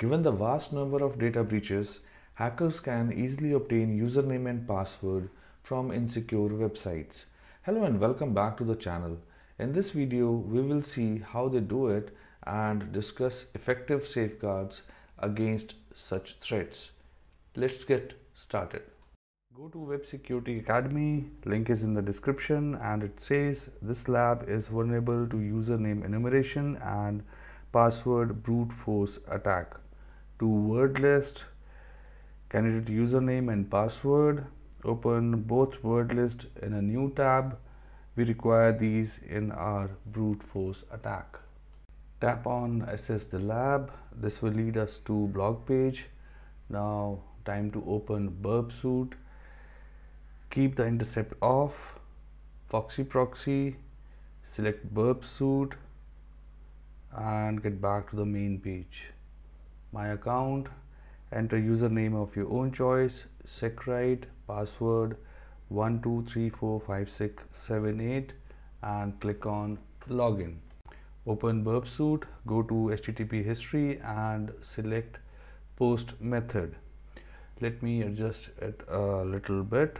Given the vast number of data breaches, hackers can easily obtain username and password from insecure websites. Hello and welcome back to the channel. In this video, we will see how they do it and discuss effective safeguards against such threats. Let's get started. Go to Web Security Academy, link is in the description and it says this lab is vulnerable to username enumeration and password brute force attack to word list, candidate username and password. Open both word list in a new tab. We require these in our brute force attack. Tap on assess the lab. This will lead us to blog page. Now time to open burp suite. Keep the intercept off. Foxy proxy. Select burp suite and get back to the main page my account enter username of your own choice secrite password 12345678 and click on login. Open burp suite go to http history and select post method. Let me adjust it a little bit.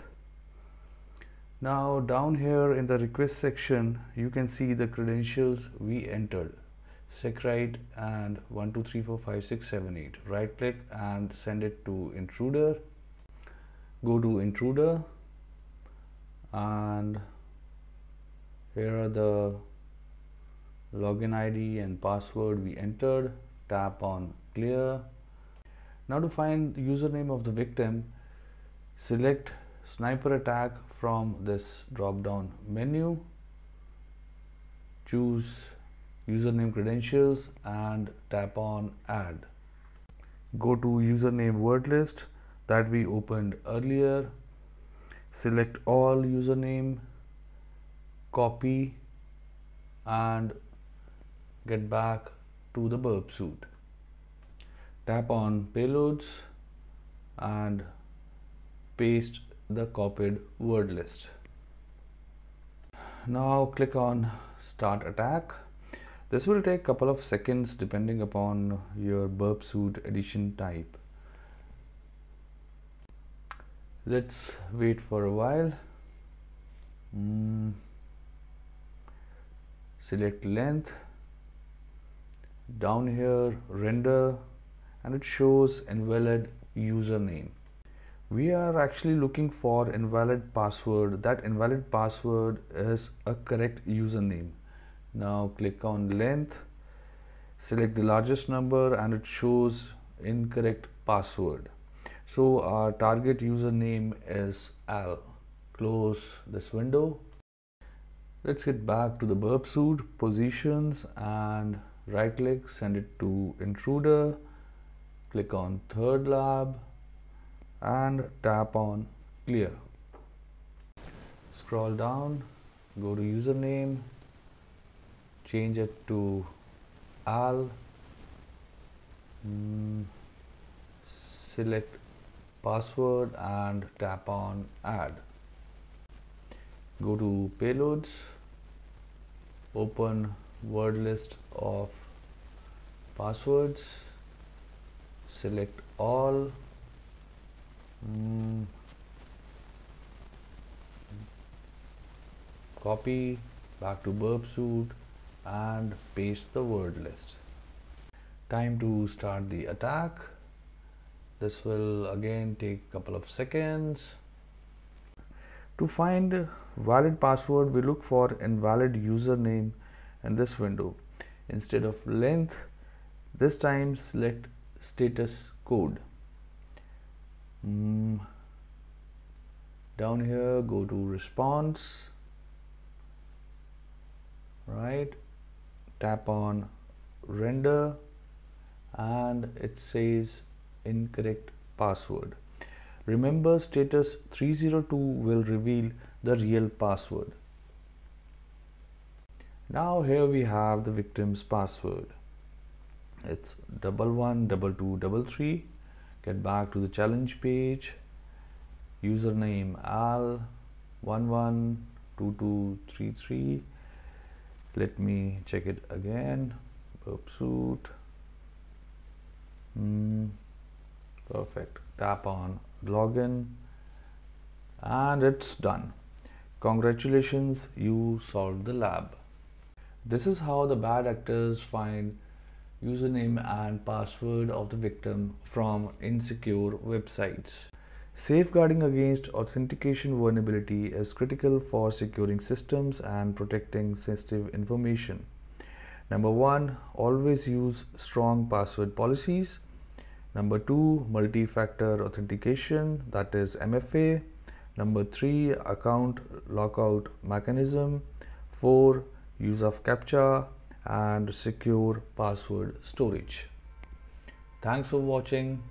Now down here in the request section you can see the credentials we entered secrite and 12345678 right click and send it to intruder. Go to intruder. And here are the login id and password we entered. Tap on clear. Now to find username of the victim select sniper attack from this drop down menu. Choose username credentials and tap on add. Go to username word list that we opened earlier. Select all username copy and get back to the burp suite tap on payloads and paste the copied word list. Now click on start attack this will take a couple of seconds depending upon your burp suit edition type. Let's wait for a while. Mm. Select length. Down here render and it shows invalid username. We are actually looking for invalid password. That invalid password is a correct username now click on length select the largest number and it shows incorrect password. So our target username is al. Close this window. Let's get back to the burp suite positions and right click send it to intruder. Click on third lab and tap on clear. Scroll down go to username change it to al mm, select password and tap on add. Go to payloads. Open word list of passwords. Select all. Mm, copy. Back to burp suite and paste the word list. Time to start the attack. This will again take a couple of seconds. To find valid password, we look for invalid username in this window. Instead of length, this time select status code. Mm. Down here, go to response, right? Tap on render and it says incorrect password. Remember status 302 will reveal the real password. Now here we have the victim's password. It's double one double two double three. Get back to the challenge page. Username al one one two two three three let me check it again burp suite mm, Perfect. Tap on login and it's done. Congratulations, you solved the lab. This is how the bad actors find username and password of the victim from insecure websites. Safeguarding against authentication vulnerability is critical for securing systems and protecting sensitive information. Number one, always use strong password policies. Number two, multi factor authentication, that is MFA. Number three, account lockout mechanism. Four, use of CAPTCHA and secure password storage. Thanks for watching.